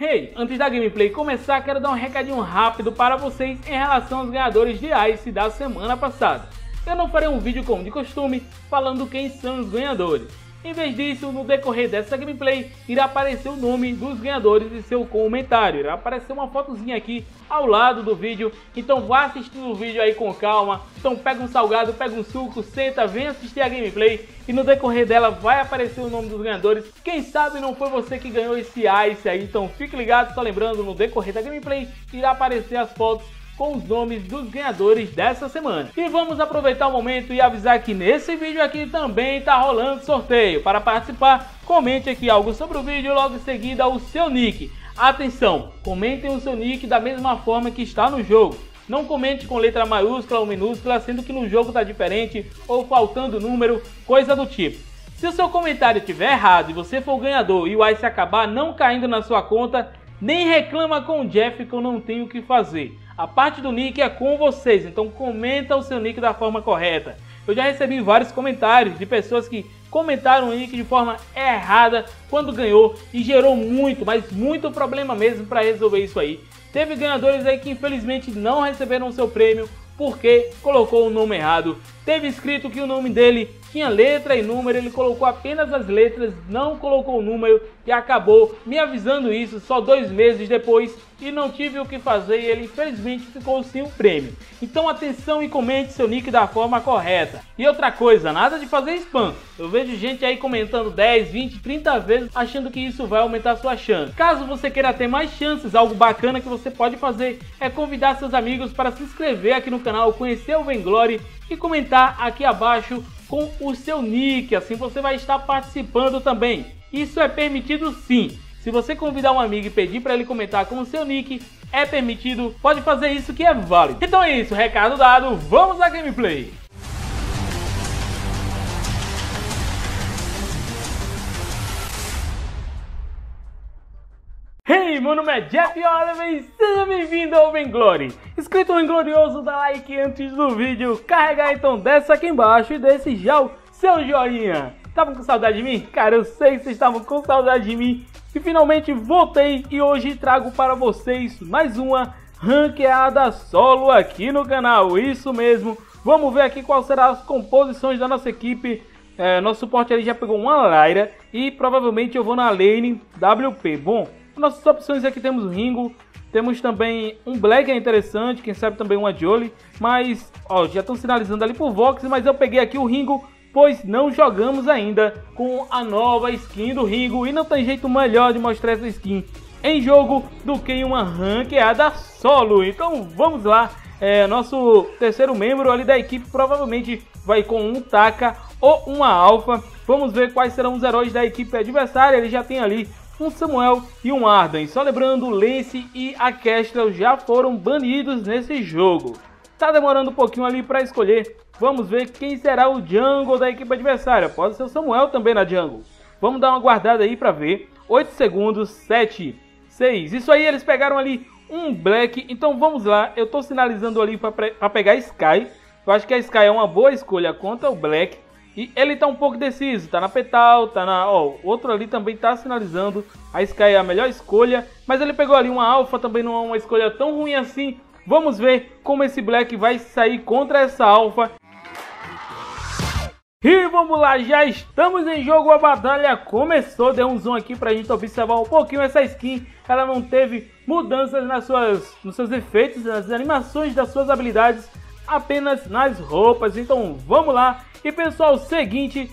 Hey, antes da gameplay começar, quero dar um recadinho rápido para vocês em relação aos ganhadores de Ice da semana passada. Eu não farei um vídeo como de costume, falando quem são os ganhadores. Em vez disso, no decorrer dessa gameplay, irá aparecer o nome dos ganhadores e seu comentário. Irá aparecer uma fotozinha aqui ao lado do vídeo. Então vá assistindo o vídeo aí com calma. Então pega um salgado, pega um suco, senta, vem assistir a gameplay. E no decorrer dela vai aparecer o nome dos ganhadores. Quem sabe não foi você que ganhou esse Ice aí. Então fique ligado, só lembrando, no decorrer da gameplay irá aparecer as fotos com os nomes dos ganhadores dessa semana. E vamos aproveitar o momento e avisar que nesse vídeo aqui também está rolando sorteio. Para participar, comente aqui algo sobre o vídeo logo em seguida o seu nick. Atenção, comentem o seu nick da mesma forma que está no jogo. Não comente com letra maiúscula ou minúscula, sendo que no jogo está diferente ou faltando número, coisa do tipo. Se o seu comentário estiver errado e você for o ganhador e o Ice acabar não caindo na sua conta, nem reclama com o Jeff que eu não tenho o que fazer. A parte do nick é com vocês, então comenta o seu nick da forma correta. Eu já recebi vários comentários de pessoas que comentaram o nick de forma errada quando ganhou e gerou muito, mas muito problema mesmo para resolver isso aí. Teve ganhadores aí que infelizmente não receberam o seu prêmio porque colocou o nome errado. Teve escrito que o nome dele tinha letra e número, ele colocou apenas as letras, não colocou o número e acabou me avisando isso só dois meses depois e não tive o que fazer e ele infelizmente ficou sem o prêmio. Então atenção e comente seu nick da forma correta. E outra coisa, nada de fazer spam. Eu vejo gente aí comentando 10, 20, 30 vezes achando que isso vai aumentar sua chance. Caso você queira ter mais chances, algo bacana que você pode fazer é convidar seus amigos para se inscrever aqui no canal, conhecer o Venglory e comentar aqui abaixo com o seu nick, assim você vai estar participando também. Isso é permitido sim. Se você convidar um amigo e pedir para ele comentar com o seu nick, é permitido, pode fazer isso que é válido. Então é isso, recado dado, vamos à gameplay! Hey, meu nome é Jeff Oliver e seja bem-vindo ao Glory. Inscrito no glorioso, dá like antes do vídeo, carregar então dessa aqui embaixo e desse já o seu joinha. Estavam com saudade de mim? Cara, eu sei que vocês estavam com saudade de mim e finalmente voltei e hoje trago para vocês mais uma ranqueada solo aqui no canal. Isso mesmo, vamos ver aqui quais serão as composições da nossa equipe. É, nosso suporte ali já pegou uma Lyra e provavelmente eu vou na lane WP. Bom, nossas opções aqui temos o Ringo, temos também um Black é interessante, quem sabe também uma Jolie, mas ó, já estão sinalizando ali por Vox, mas eu peguei aqui o Ringo, pois não jogamos ainda com a nova skin do Ringo e não tem jeito melhor de mostrar essa skin em jogo do que uma ranqueada solo. Então vamos lá, é, nosso terceiro membro ali da equipe provavelmente vai com um Taka ou uma Alpha. Vamos ver quais serão os heróis da equipe adversária. Ele já tem ali um Samuel e um Arden. Só lembrando, Lance e a Kestrel já foram banidos nesse jogo. Tá demorando um pouquinho ali para escolher. Vamos ver quem será o jungle da equipe adversária. Pode ser o Samuel também na jungle. Vamos dar uma guardada aí para ver. 8 segundos, 7, 6. Isso aí, eles pegaram ali um Black. Então vamos lá. Eu tô sinalizando ali para pegar Sky. Eu acho que a Sky é uma boa escolha contra o Black. E ele tá um pouco deciso, tá na Petal, tá na. Ó, outro ali também tá sinalizando. A Sky é a melhor escolha. Mas ele pegou ali uma Alpha, também não é uma escolha tão ruim assim. Vamos ver como esse Black vai sair contra essa Alpha. E vamos lá, já estamos em jogo, a batalha começou, deu um zoom aqui pra gente observar um pouquinho essa skin, ela não teve mudanças nas suas, nos seus efeitos, nas animações das suas habilidades, apenas nas roupas, então vamos lá, e pessoal, seguinte,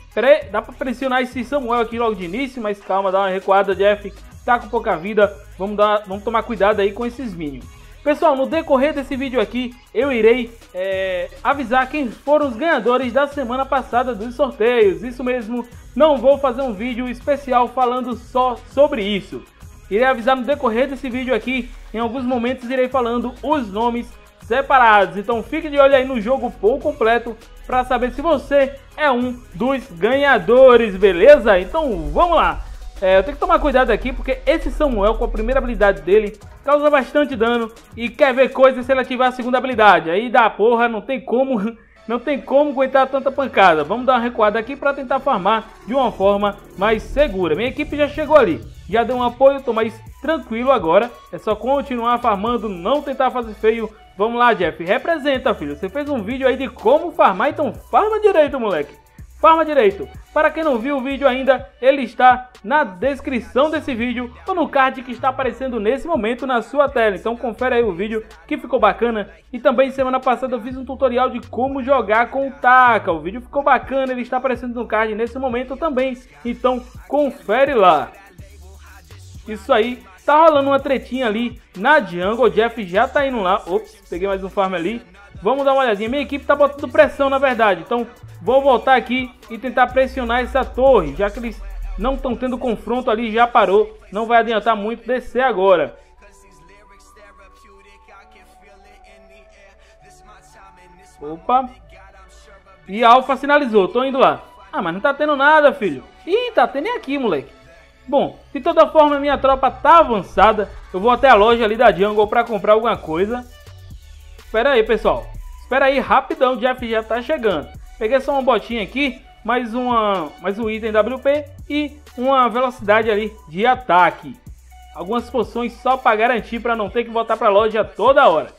dá pra pressionar esse Samuel aqui logo de início, mas calma, dá uma recuada, Jeff. Tá com pouca vida, vamos, dar, vamos tomar cuidado aí com esses minions. Pessoal, no decorrer desse vídeo aqui, eu irei é, avisar quem foram os ganhadores da semana passada dos sorteios. Isso mesmo, não vou fazer um vídeo especial falando só sobre isso. Irei avisar no decorrer desse vídeo aqui, em alguns momentos irei falando os nomes separados. Então fique de olho aí no jogo por completo para saber se você é um dos ganhadores, beleza? Então vamos lá. É, eu tenho que tomar cuidado aqui porque esse Samuel com a primeira habilidade dele causa bastante dano e quer ver coisas se ele ativar a segunda habilidade. Aí dá porra, não tem como Não tem como aguentar tanta pancada. Vamos dar uma recuada aqui para tentar farmar de uma forma mais segura. Minha equipe já chegou ali. Já deu um apoio, tô mais tranquilo agora. É só continuar farmando, não tentar fazer feio. Vamos lá, Jeff. Representa, filho. Você fez um vídeo aí de como farmar, então farma direito, moleque. Farma direito. Para quem não viu o vídeo ainda, ele está na descrição desse vídeo ou no card que está aparecendo nesse momento na sua tela. Então confere aí o vídeo que ficou bacana. E também semana passada eu fiz um tutorial de como jogar com o Taka. O vídeo ficou bacana, ele está aparecendo no card nesse momento também. Então confere lá. Isso aí, tá rolando uma tretinha ali na jungle. O Jeff já tá indo lá. Ops, peguei mais um farm ali. Vamos dar uma olhadinha. Minha equipe tá botando pressão, na verdade. Então, vou voltar aqui e tentar pressionar essa torre. Já que eles não estão tendo confronto ali, já parou. Não vai adiantar muito descer agora. Opa. E a Alpha sinalizou. Tô indo lá. Ah, mas não tá tendo nada, filho. Ih, tá tendo aqui, moleque. Bom, de toda forma, minha tropa tá avançada. Eu vou até a loja ali da Jungle para comprar alguma coisa. Espera aí, pessoal. Espera aí, rapidão, o Jeff já tá chegando. Peguei só uma botinha aqui, mais, uma, mais um item WP e uma velocidade ali de ataque. Algumas poções só para garantir para não ter que voltar para a loja toda hora.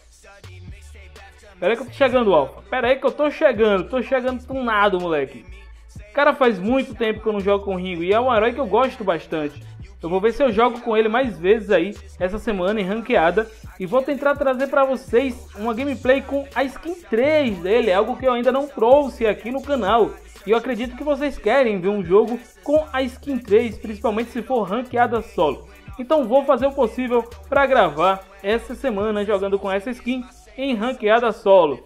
Espera aí que eu tô chegando, Alpha. Espera aí que eu tô chegando. Tô chegando tunado, moleque. Cara, faz muito tempo que eu não jogo com o Ringo e é um herói que eu gosto bastante. Eu vou ver se eu jogo com ele mais vezes aí essa semana em ranqueada e vou tentar trazer para vocês uma gameplay com a skin 3 dele, algo que eu ainda não trouxe aqui no canal. E eu acredito que vocês querem ver um jogo com a skin 3, principalmente se for ranqueada solo. Então vou fazer o possível para gravar essa semana jogando com essa skin em ranqueada solo.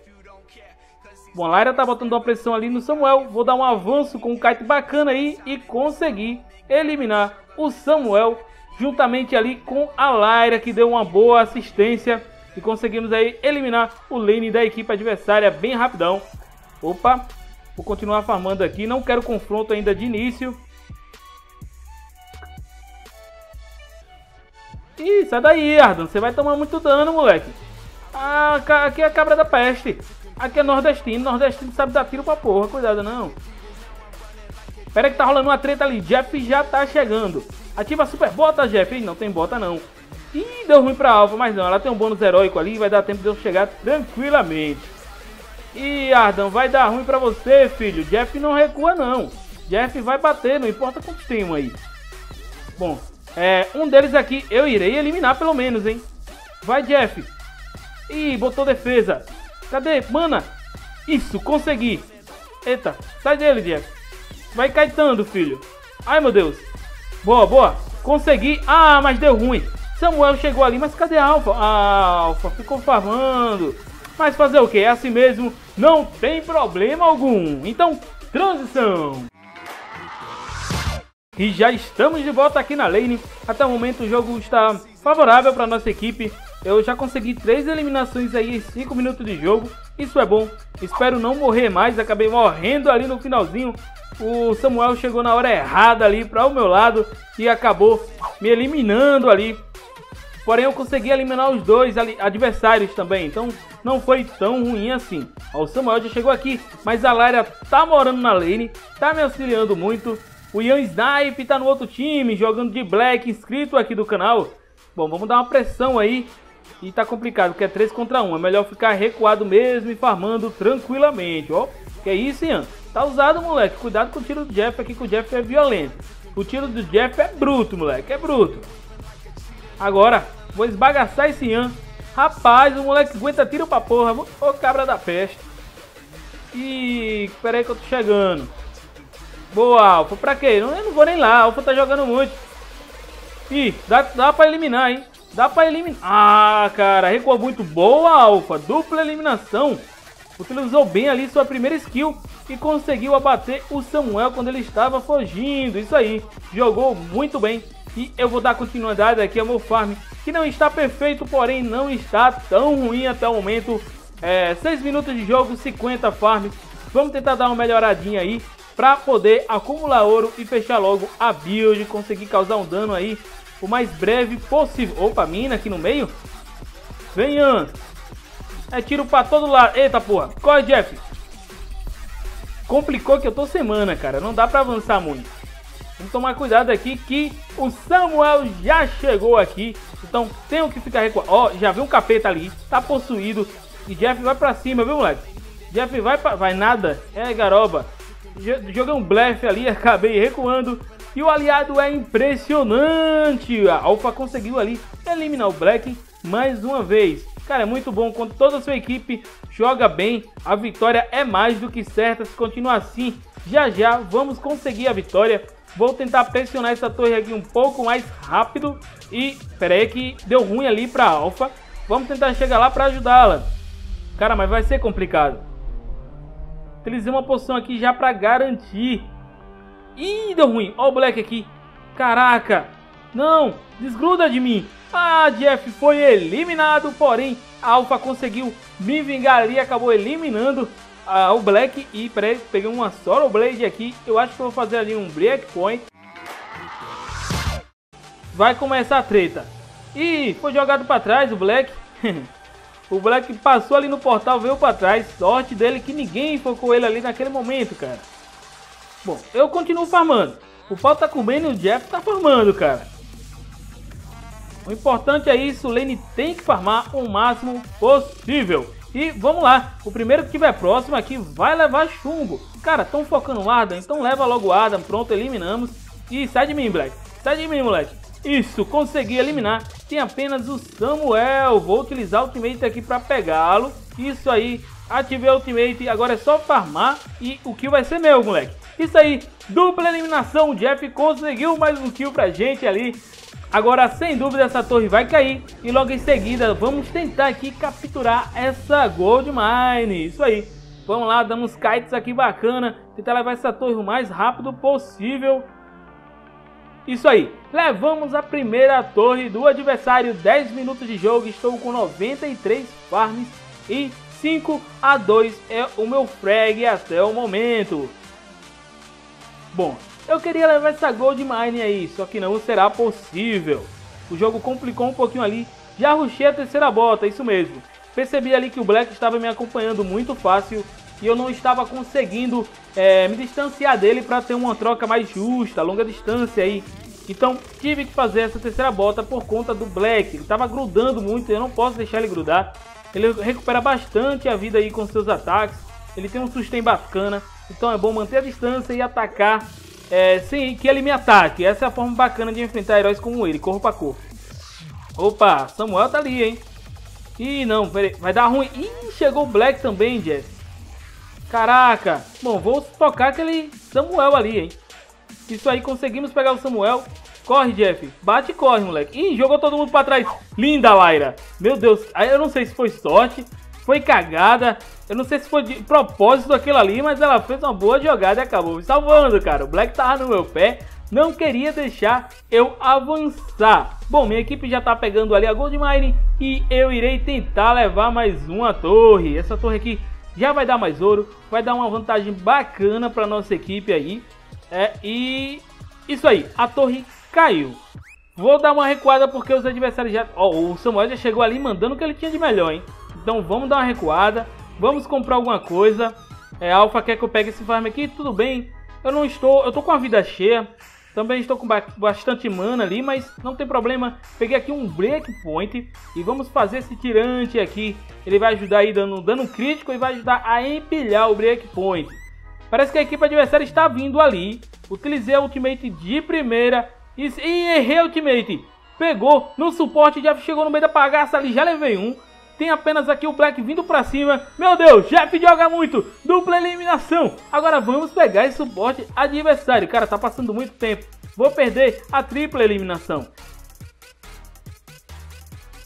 Bom, a Lyra tá botando uma pressão ali no Samuel. Vou dar um avanço com um kite bacana aí e conseguir eliminar o Samuel juntamente ali com a Lyra que deu uma boa assistência e conseguimos aí eliminar o lane da equipe adversária bem rapidão. Opa, vou continuar farmando aqui, não quero confronto ainda de início. Ih, sai daí, Ardan, você vai tomar muito dano, moleque. Ah, aqui é a cabra da peste. Aqui é nordestino, nordestino sabe dar tiro pra porra, cuidado não. Pera que tá rolando uma treta ali, Jeff já tá chegando. Ativa a super bota, Jeff. Ih, não tem bota não. Ih, deu ruim pra Alpha, mas não, ela tem um bônus heróico ali, vai dar tempo de eu chegar tranquilamente. Ih, Ardan, vai dar ruim pra você, filho. Jeff não recua não. Jeff vai bater, não importa quantos tem um aí. Bom, é, um deles aqui eu irei eliminar pelo menos, hein. Vai, Jeff. Ih, botou defesa. Cadê? Mana! Isso, consegui! Eita, sai dele, Jeff. Vai caetando, filho. Ai, meu Deus. Boa, boa. Consegui. Ah, mas deu ruim. Samuel chegou ali, mas cadê a Alfa? Ah, Alfa ficou farmando. Mas fazer o que? É assim mesmo. Não tem problema algum. Então, transição. E já estamos de volta aqui na lane. Até o momento o jogo está favorável para nossa equipe. Eu já consegui três eliminações aí em 5 minutos de jogo. Isso é bom. Espero não morrer mais. Acabei morrendo ali no finalzinho. O Samuel chegou na hora errada ali para o meu lado e acabou me eliminando ali. Porém eu consegui eliminar os dois adversários também. Então não foi tão ruim assim. Ó, o Samuel já chegou aqui, mas a Lara tá morando na lane, tá me auxiliando muito. O Ian Snipe tá no outro time, jogando de Black, inscrito aqui do canal. Bom, vamos dar uma pressão aí e tá complicado, porque é 3 contra 1. É melhor ficar recuado mesmo e farmando tranquilamente, ó. Que é isso, Ian? Tá usado, moleque. Cuidado com o tiro do Jeff aqui, que o Jeff é violento. O tiro do Jeff é bruto, moleque. É bruto. Agora, vou esbagaçar esse Ian. Rapaz, o moleque aguenta tiro pra porra. Ô cabra da peste. Ih, pera aí que eu tô chegando. Boa, Alfa. Pra quê? Eu não vou nem lá. Alfa tá jogando muito. Ih, dá, dá pra eliminar, hein? Dá pra eliminar. Ah, cara, recuou muito boa, Alpha. Dupla eliminação. Utilizou bem ali sua primeira skill e conseguiu abater o Samuel quando ele estava fugindo. Isso aí, jogou muito bem. E eu vou dar continuidade aqui ao meu farm, que não está perfeito, porém não está tão ruim até o momento. É, 6 minutos de jogo, 50 farms. Vamos tentar dar uma melhoradinha aí para poder acumular ouro e fechar logo a build, conseguir causar um dano aí o mais breve possível. Opa, mina aqui no meio. Venha. É tiro pra todo lado. Eita porra. Corre, Jeff. complicou que eu tô semana, cara. Não dá pra avançar muito. Vamos tomar cuidado aqui que o Samuel já chegou aqui. Então tenho que ficar recuado. Ó, já viu um capeta ali. Tá possuído. E Jeff vai pra cima, viu, moleque? Jeff vai pra... Vai nada. É, garoba. Joguei um blefe ali, acabei recuando. E o aliado é impressionante. A Alpha conseguiu ali eliminar o Black mais uma vez. Cara, é muito bom quando toda a sua equipe joga bem. A vitória é mais do que certa. Se continuar assim, já já vamos conseguir a vitória. Vou tentar pressionar essa torre aqui um pouco mais rápido. E, pera aí que deu ruim ali para Alpha. Vamos tentar chegar lá para ajudá-la. Cara, mas vai ser complicado. Utilizei uma poção aqui já para garantir. Ih, deu ruim. Ó o Black aqui. Caraca. Não, desgruda de mim. Ah, Jeff foi eliminado, porém a Alpha conseguiu me vingar ali, acabou eliminando ah, o Black e peraí, peguei uma Sorrow Blade aqui. Eu acho que vou fazer ali um Breakpoint. Vai começar a treta. Ih, foi jogado para trás o Black. O Black passou ali no portal, veio para trás. Sorte dele que ninguém focou ele ali naquele momento, cara. Bom, eu continuo farmando. O pau tá comendo e o Jeff tá farmando, cara. O importante é isso, o Lane tem que farmar o máximo possível. E vamos lá, o primeiro que tiver próximo aqui vai levar chumbo. Cara, estão focando o Adam, então leva logo o Adam. Pronto, eliminamos. E sai de mim, Black. Sai de mim, moleque. Isso, consegui eliminar. Tem apenas o Samuel. Vou utilizar o Ultimate aqui para pegá-lo. Isso aí, ativei o Ultimate. Agora é só farmar e o kill vai ser meu, moleque. Isso aí, dupla eliminação. O Jeff conseguiu mais um kill pra gente ali. Agora, sem dúvida, essa torre vai cair. E logo em seguida, vamos tentar aqui capturar essa Gold Mine. Isso aí. Vamos lá, damos kites aqui bacana. Tentar levar essa torre o mais rápido possível. Isso aí, levamos a primeira torre do adversário, 10 minutos de jogo, estou com 93 farms e 5 a 2 é o meu frag até o momento. Bom, eu queria levar essa Gold Mine aí, só que não será possível. O jogo complicou um pouquinho ali, já rushei a terceira bota, isso mesmo. Percebi ali que o Black estava me acompanhando muito fácil e eu não estava conseguindo é, me distanciar dele para ter uma troca mais justa, longa distância aí. Então tive que fazer essa terceira bota por conta do Black. Ele estava grudando muito, eu não posso deixar ele grudar. Ele recupera bastante a vida aí com seus ataques. Ele tem um sustain bacana. Então é bom manter a distância e atacar é, sem que ele me ataque. Essa é a forma bacana de enfrentar heróis como ele, corpo a corpo. Opa, Samuel tá ali, hein? Ih, não, peraí, vai dar ruim. Ih, chegou o Black também, Jeff. Caraca! Bom, vou tocar aquele Samuel ali, hein? Isso aí, conseguimos pegar o Samuel. Corre, Jeff. Bate e corre, moleque. Ih, jogou todo mundo pra trás. Linda, Lyra. Meu Deus. Eu não sei se foi sorte, foi cagada. Eu não sei se foi de propósito aquilo ali, mas ela fez uma boa jogada e acabou me salvando, cara. O Black tava no meu pé. Não queria deixar eu avançar. Bom, minha equipe já tá pegando ali a Gold Mine e eu irei tentar levar mais uma torre. Essa torre aqui já vai dar mais ouro, vai dar uma vantagem bacana para nossa equipe aí. É, e isso aí, a torre caiu. Vou dar uma recuada porque os adversários já... Oh, o Samuel já chegou ali mandando o que ele tinha de melhor, hein? Então vamos dar uma recuada, vamos comprar alguma coisa. É, a Alpha quer que eu pegue esse farm aqui, tudo bem. Eu não estou, eu tô com a vida cheia. Também estou com bastante mana ali, mas não tem problema. Peguei aqui um breakpoint e vamos fazer esse tirante aqui. Ele vai ajudar aí dando dano crítico e vai ajudar a empilhar o breakpoint. Parece que a equipe adversária está vindo ali. Utilizei a ultimate de primeira e, e errei a ultimate. Pegou no suporte, já chegou no meio da bagaça ali, já levei um. Tem apenas aqui o Black vindo pra cima. Meu Deus, Jeff joga muito. Dupla eliminação. Agora vamos pegar esse suporte adversário. Cara, tá passando muito tempo. Vou perder a tripla eliminação.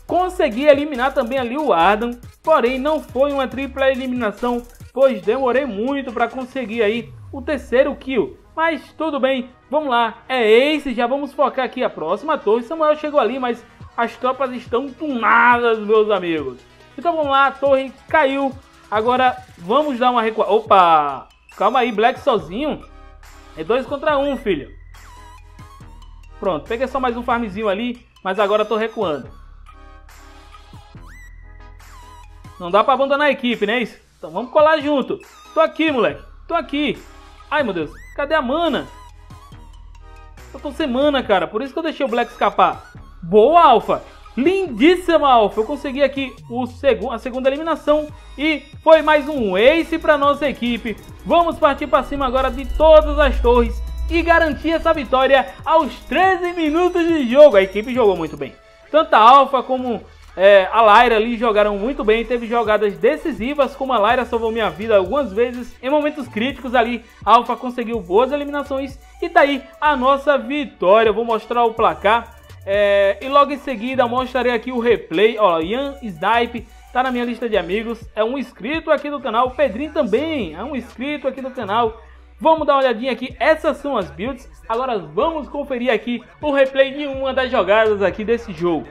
Consegui eliminar também ali o Adam. Porém, não foi uma tripla eliminação. Pois demorei muito para conseguir aí o terceiro kill. Mas tudo bem, vamos lá. É esse, já vamos focar aqui a próxima torre. Samuel chegou ali, mas as tropas estão tunadas, meus amigos. Então vamos lá, a torre caiu. Agora vamos dar uma recuada. Opa! Calma aí, Black sozinho. É dois contra um, filho. Pronto, peguei só mais um farmzinho ali, mas agora tô recuando. Não dá pra abandonar a equipe, né? Então vamos colar junto. Tô aqui, moleque. Tô aqui. Ai, meu Deus. Cadê a mana? Eu tô sem mana, cara. Por isso que eu deixei o Black escapar. Boa, Alpha. Lindíssima, Alpha. Eu consegui aqui o seg a segunda eliminação. E foi mais um ace para nossa equipe. Vamos partir para cima agora de todas as torres. E garantir essa vitória aos 13 minutos de jogo. A equipe jogou muito bem. Tanto a Alpha como é, a Lyra ali jogaram muito bem, teve jogadas decisivas, como a Lyra salvou minha vida algumas vezes. Em momentos críticos ali, a Alpha conseguiu boas eliminações e tá aí a nossa vitória. Eu vou mostrar o placar é, e logo em seguida mostrarei aqui o replay. Ó, Ian Snipe tá na minha lista de amigos, é um inscrito aqui do canal. O Pedrinho também é um inscrito aqui do canal. Vamos dar uma olhadinha aqui, essas são as builds. Agora vamos conferir aqui o replay de uma das jogadas aqui desse jogo.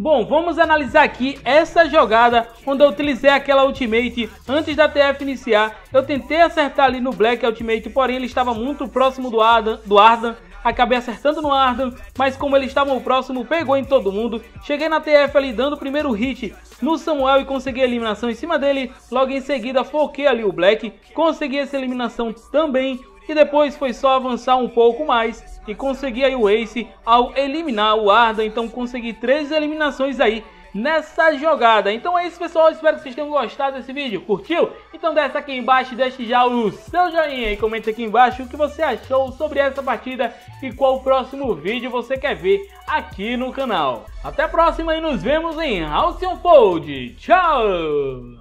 Bom, vamos analisar aqui essa jogada onde eu utilizei aquela ultimate antes da TF iniciar. Eu tentei acertar ali no Black Ultimate, porém ele estava muito próximo do Ardan, do Ardan. Acabei acertando no Ardan, mas como ele estava próximo, pegou em todo mundo. Cheguei na TF ali dando o primeiro hit no Samuel e consegui a eliminação em cima dele. Logo em seguida foquei ali o Black, consegui essa eliminação também. E depois foi só avançar um pouco mais e consegui aí o Ace ao eliminar o Arda. Então consegui três eliminações aí nessa jogada. Então é isso pessoal, espero que vocês tenham gostado desse vídeo. Curtiu? Então desce aqui embaixo e deixe já o seu joinha e comente aqui embaixo o que você achou sobre essa partida e qual próximo vídeo você quer ver aqui no canal. Até a próxima e nos vemos em Halcyon Fold. Tchau!